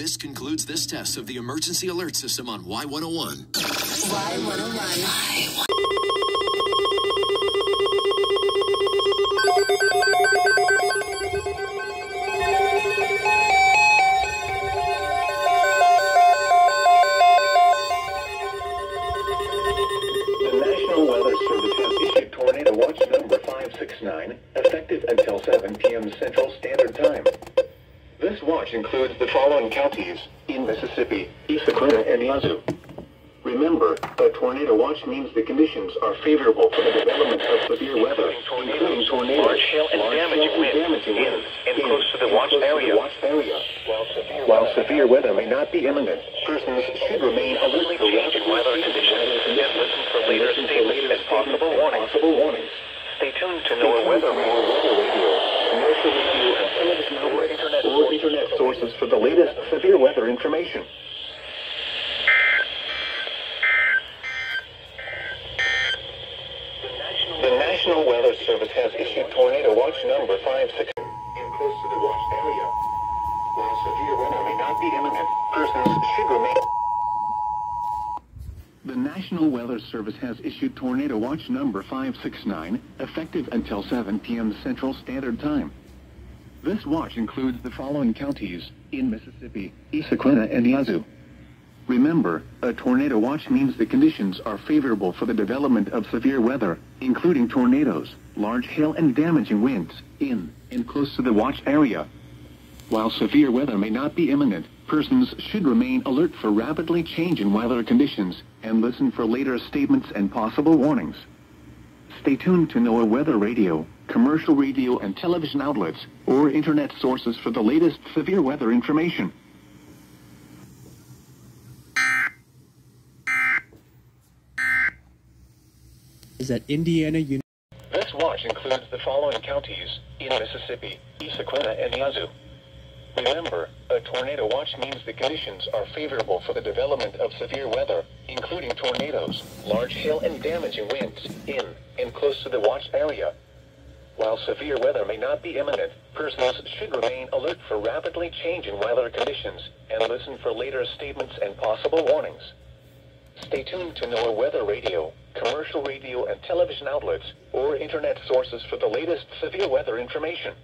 This concludes this test of the emergency alert system on Y101. Y101. The National Weather Service has issued Tornado Watch number 569, effective until 7 p.m. Central Standard Time. This watch includes the following counties in Mississippi, East Dakota, and Yazoo. Remember, a tornado watch means the conditions are favorable for the development of severe weather, including tornadoes, large hail and large damaging hail winds damaging in winds and in close to the watch area. watch area. While severe weather may not be imminent, persons should remain alert for changing weather conditions and listen for and later statements and possible statements warnings. possible warnings. Stay tuned to NOAA Weather Commercial radio, and television outlets, internet or internet sources for the latest severe weather information. The National Weather Service has issued Tornado Watch number 56 in close to the watch area. While severe weather may not be imminent, persons should remain. National Weather Service has issued Tornado Watch number 569, effective until 7 p.m. Central Standard Time. This watch includes the following counties in Mississippi, Issaquena, and Yazoo. Remember, a tornado watch means the conditions are favorable for the development of severe weather, including tornadoes, large hail and damaging winds, in and close to the watch area. While severe weather may not be imminent, persons should remain alert for rapidly changing weather conditions and listen for later statements and possible warnings. Stay tuned to NOAA Weather Radio, commercial radio and television outlets, or internet sources for the latest severe weather information. is at Indiana Uni- This watch includes the following counties in Mississippi, Issaquena, and Yazoo. Remember, a tornado watch means the conditions are favorable for the development of severe weather, including tornadoes, large hail and damaging winds in and close to the watch area. While severe weather may not be imminent, persons should remain alert for rapidly changing weather conditions and listen for later statements and possible warnings. Stay tuned to NOAA Weather Radio, commercial radio and television outlets, or internet sources for the latest severe weather information.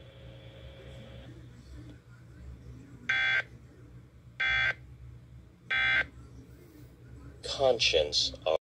Conscience